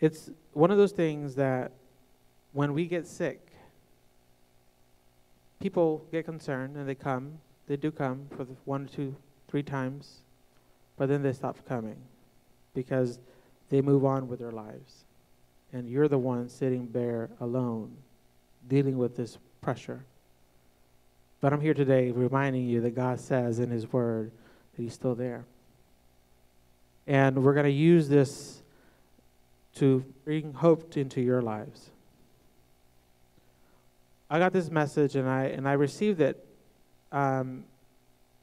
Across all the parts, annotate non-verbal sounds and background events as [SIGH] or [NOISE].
It's one of those things that when we get sick, people get concerned and they come. They do come for the one, two, three times, but then they stop coming because they move on with their lives. And you're the one sitting there alone, dealing with this pressure. But I'm here today reminding you that God says in His Word that He's still there. And we're going to use this to bring hope into your lives. I got this message and I and I received it. Um,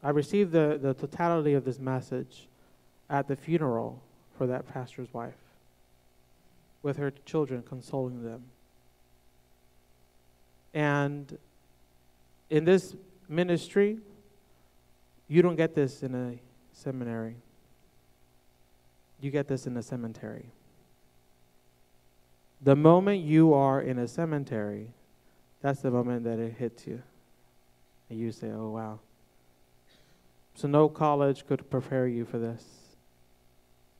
I received the, the totality of this message at the funeral for that pastor's wife, with her children consoling them. And in this ministry, you don't get this in a seminary. You get this in a cemetery. The moment you are in a cemetery, that's the moment that it hits you. And you say, oh, wow. So, no college could prepare you for this,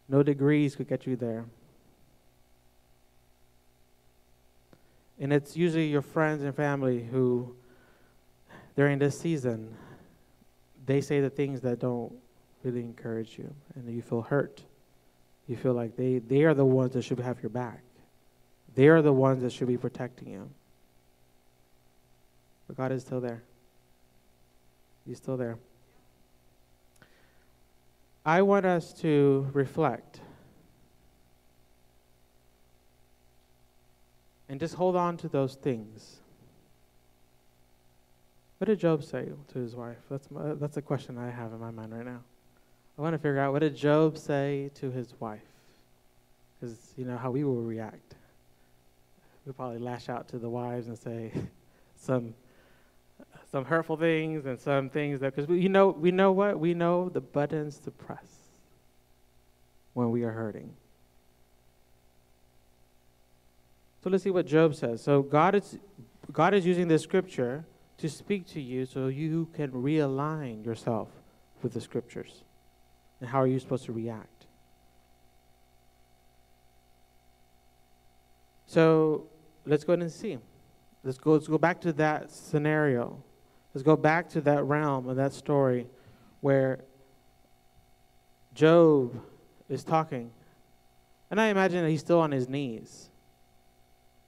no degrees could get you there. And it's usually your friends and family who, during this season, they say the things that don't really encourage you, and you feel hurt. You feel like they, they are the ones that should have your back. They are the ones that should be protecting you. But God is still there. He's still there. I want us to reflect and just hold on to those things. What did Job say to his wife? That's, my, that's a question I have in my mind right now. I want to figure out what did Job say to his wife? Because you know how we will react. We'll probably lash out to the wives and say [LAUGHS] some some hurtful things and some things that because you know we know what we know the buttons to press when we are hurting. So let's see what Job says. So God is God is using this scripture to speak to you so you can realign yourself with the scriptures. And how are you supposed to react? So let's go ahead and see. Let's go, let's go back to that scenario. Let's go back to that realm of that story where Job is talking. And I imagine that he's still on his knees.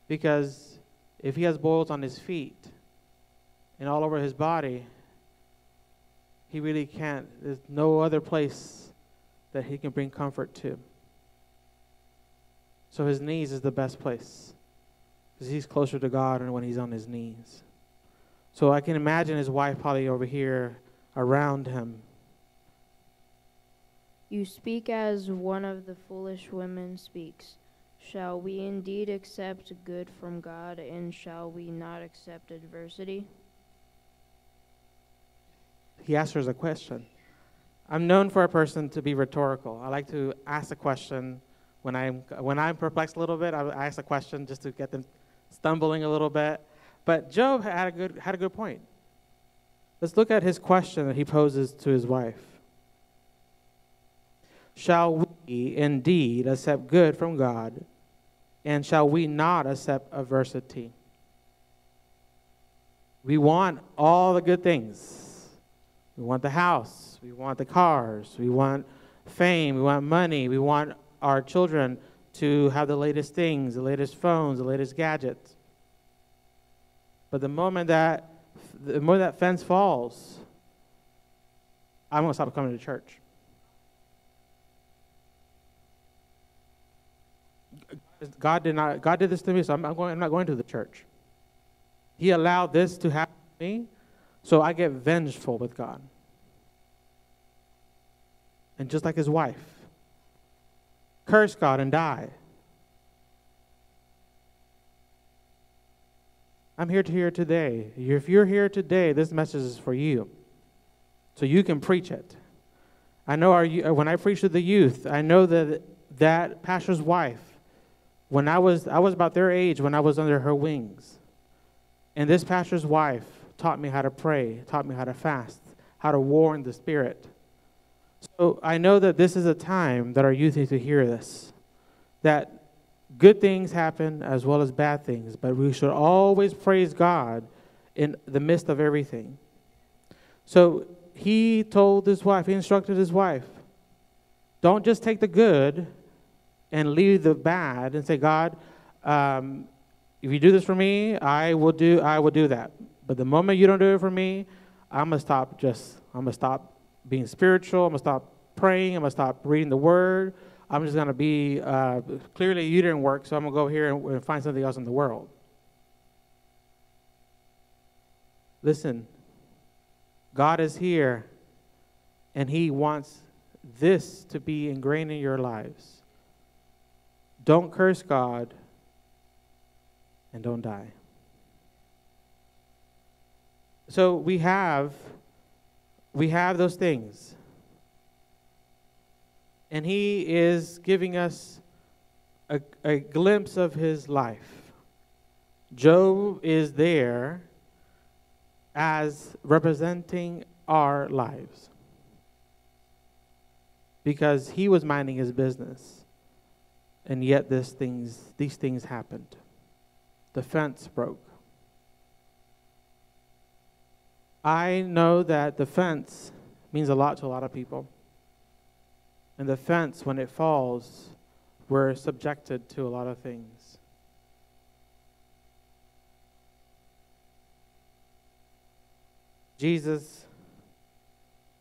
Because if he has boils on his feet and all over his body, he really can't. There's no other place that he can bring comfort to. So his knees is the best place because he's closer to God when he's on his knees. So I can imagine his wife probably over here around him. You speak as one of the foolish women speaks. Shall we indeed accept good from God, and shall we not accept adversity? He asks her a question. I'm known for a person to be rhetorical. I like to ask a question when I'm when I'm perplexed a little bit. I ask a question just to get them stumbling a little bit. But Job had a good had a good point. Let's look at his question that he poses to his wife. Shall we indeed accept good from God and shall we not accept adversity? We want all the good things. We want the house. We want the cars. We want fame. We want money. We want our children to have the latest things, the latest phones, the latest gadgets. But the moment that the moment that fence falls, I'm going to stop coming to church. God did not. God did this to me, so I'm, I'm, going, I'm not going to the church. He allowed this to happen to me, so I get vengeful with God. And just like his wife, curse God and die. I'm here to hear today. If you're here today, this message is for you. So you can preach it. I know our, when I preach to the youth, I know that that pastor's wife when I was, I was about their age when I was under her wings. And this pastor's wife taught me how to pray, taught me how to fast, how to war in the spirit. So I know that this is a time that our youth need to hear this. That good things happen as well as bad things, but we should always praise God in the midst of everything. So he told his wife, he instructed his wife, don't just take the good and leave the bad and say, God, um, if you do this for me, I will do I will do that. But the moment you don't do it for me, I'm gonna stop just I'm gonna stop being spiritual, I'm gonna stop praying, I'm gonna stop reading the word. I'm just gonna be uh, clearly you didn't work, so I'm gonna go here and, and find something else in the world. Listen, God is here and He wants this to be ingrained in your lives. Don't curse God and don't die. So we have we have those things. And he is giving us a, a glimpse of his life. Job is there as representing our lives because he was minding his business and yet things these things happened the fence broke i know that the fence means a lot to a lot of people. And the fence when it falls we're subjected to a lot of things. Jesus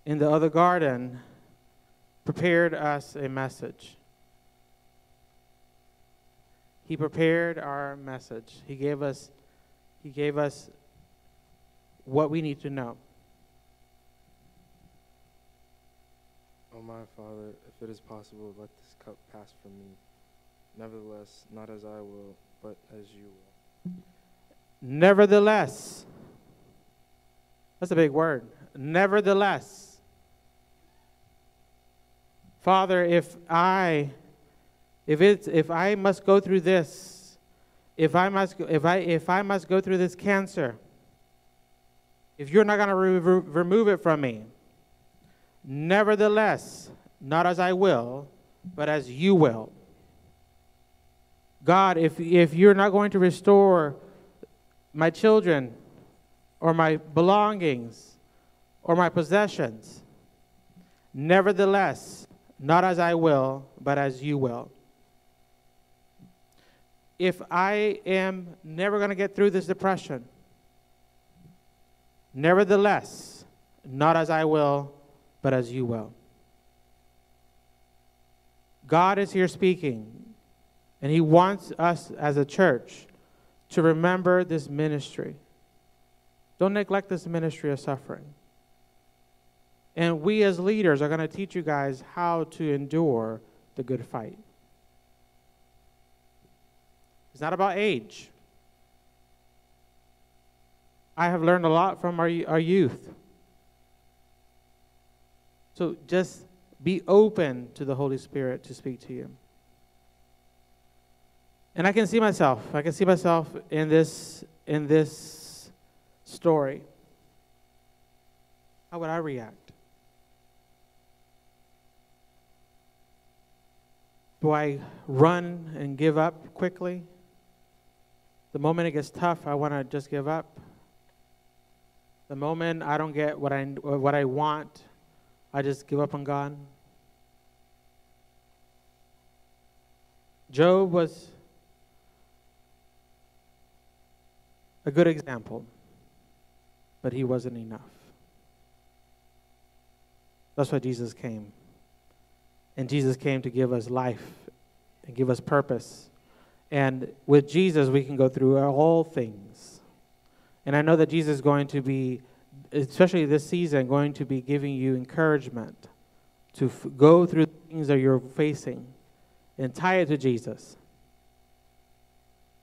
in the other garden prepared us a message. He prepared our message. He gave us he gave us what we need to know. O my Father, if it is possible, let this cup pass from me. Nevertheless, not as I will, but as you will. Nevertheless. That's a big word. Nevertheless. Father, if I if it's if I must go through this, if I must if I if I must go through this cancer, if you're not going to re- re- remove it from me, nevertheless, not as I will, but as you will. God, if if you're not going to restore my children or my belongings or my possessions, nevertheless, not as I will, but as you will if I am never going to get through this depression, nevertheless, not as I will, but as you will. God is here speaking, and He wants us as a church to remember this ministry. Don't neglect this ministry of suffering. And we as leaders are going to teach you guys how to endure the good fight. It's not about age. I have learned a lot from our, our youth. So just be open to the Holy Spirit to speak to you. And I can see myself. I can see myself in this in this story. How would I react? Do I run and give up quickly? The moment it gets tough, I want to just give up. The moment I don't get what I, what I want, I just give up on God. Job was a good example, but he wasn't enough. That's why Jesus came. And Jesus came to give us life and give us purpose and with Jesus, we can go through all things. And I know that Jesus is going to be, especially this season, going to be giving you encouragement to f- go through things that you're facing and tie it to Jesus.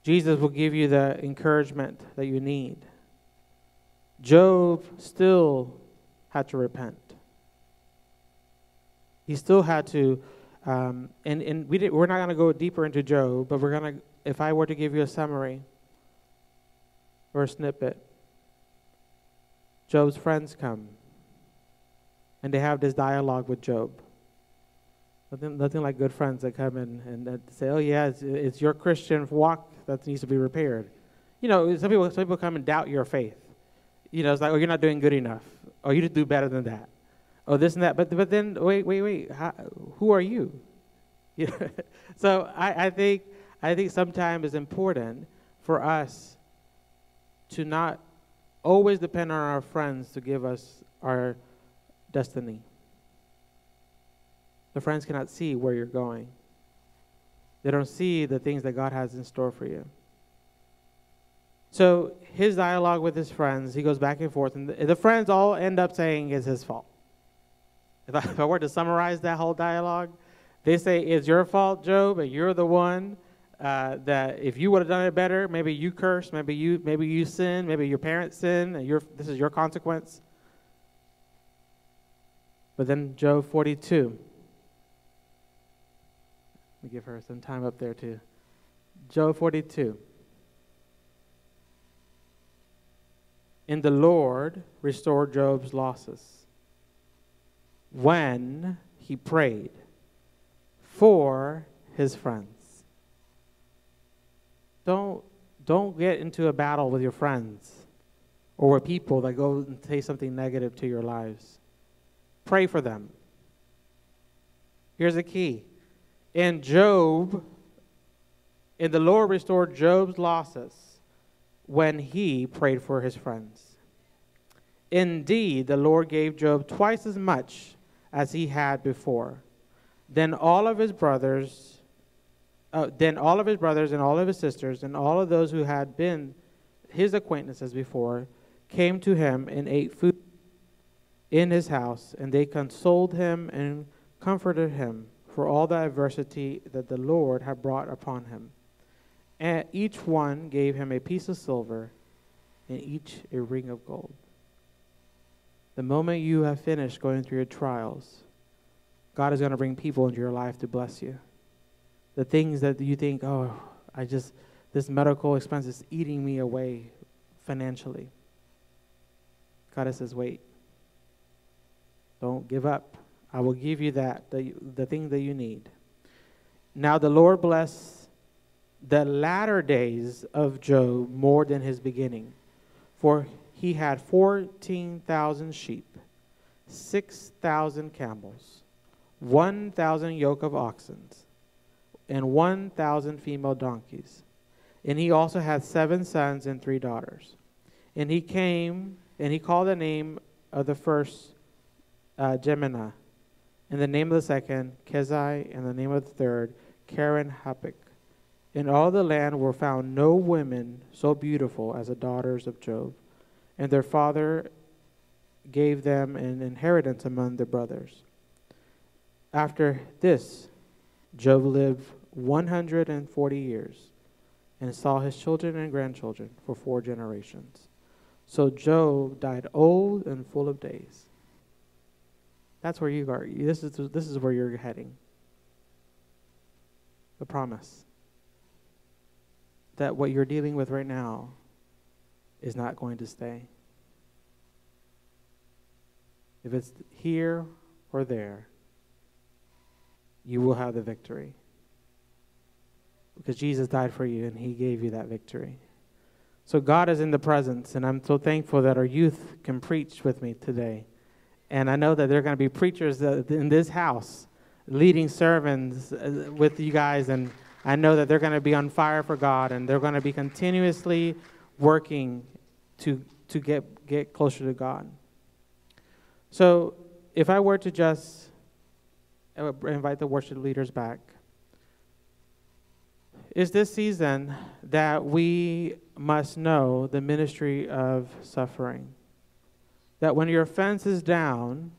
Jesus will give you the encouragement that you need. Job still had to repent. He still had to um, and and we did, we're not going to go deeper into Job, but we're going to, if I were to give you a summary or a snippet, Job's friends come and they have this dialogue with Job. Nothing, nothing like good friends that come in and say, "Oh yeah, it's, it's your Christian walk that needs to be repaired." You know, some people some people come and doubt your faith. You know, it's like, "Oh, you're not doing good enough. Oh, you need to do better than that. Oh, this and that." But but then wait wait wait, How, who are you? [LAUGHS] So I, I think I think sometimes it's important for us to not always depend on our friends to give us our destiny. The friends cannot see where you're going. They don't see the things that God has in store for you. So his dialogue with his friends, he goes back and forth, and the, the friends all end up saying it's his fault. If I, [LAUGHS] if I were to summarize that whole dialogue, they say it's your fault, Job, and you're the one uh, that if you would have done it better, maybe you curse, maybe you maybe you sin, maybe your parents sin, and you this is your consequence. But then Job 42. Let me give her some time up there too. Job 42. In the Lord restored Job's losses when he prayed for his friends. Don't, don't get into a battle with your friends or with people that go and say something negative to your lives. Pray for them. Here's the key. In Job, in the Lord restored Job's losses when he prayed for his friends. Indeed, the Lord gave Job twice as much as he had before. Then all of his brothers, uh, then all of his brothers and all of his sisters and all of those who had been his acquaintances before came to him and ate food in his house, and they consoled him and comforted him for all the adversity that the Lord had brought upon him. And each one gave him a piece of silver, and each a ring of gold. The moment you have finished going through your trials, God is going to bring people into your life to bless you. The things that you think, oh, I just, this medical expense is eating me away financially. God says, wait. Don't give up. I will give you that, the, the thing that you need. Now the Lord bless the latter days of Job more than his beginning. For he had 14,000 sheep, 6,000 camels, 1,000 yoke of oxen, and 1,000 female donkeys. And he also had seven sons and three daughters. And he came, and he called the name of the first uh, Jemimah, and the name of the second Keziah, and the name of the third Karen Hapik. In all the land were found no women so beautiful as the daughters of Job and their father gave them an inheritance among their brothers. After this, Job lived 140 years and saw his children and grandchildren for four generations. So Job died old and full of days. That's where you are. This is, this is where you're heading. The promise that what you're dealing with right now is not going to stay. If it's here or there, you will have the victory. Because Jesus died for you and he gave you that victory. So God is in the presence, and I'm so thankful that our youth can preach with me today. And I know that there are going to be preachers in this house leading sermons uh, with you guys, and I know that they're going to be on fire for God, and they're going to be continuously working to, to get, get closer to God. So if I were to just invite the worship leaders back, is this season that we must know the ministry of suffering. That when your fence is down